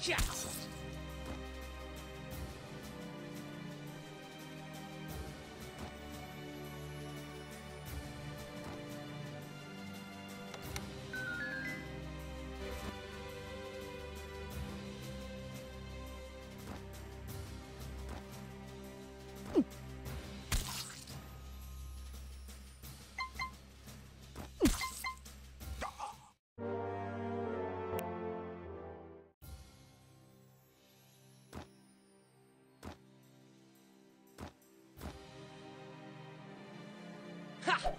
Joust! Ha!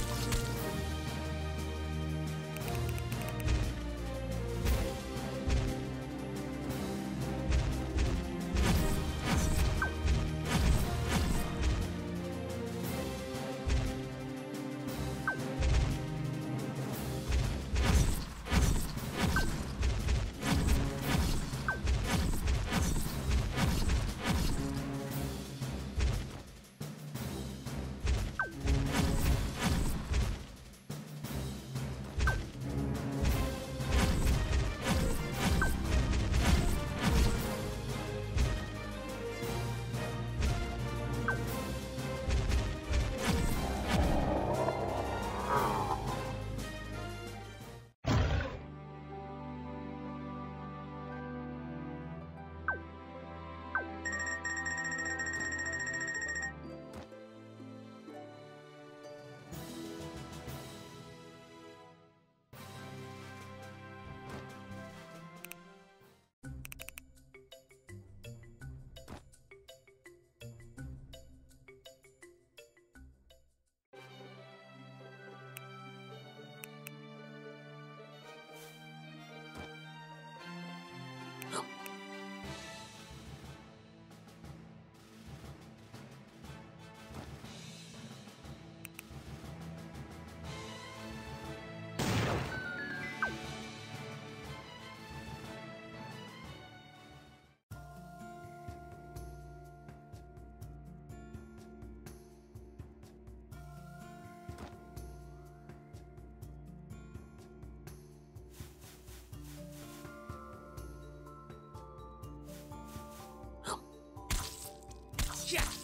Yeah.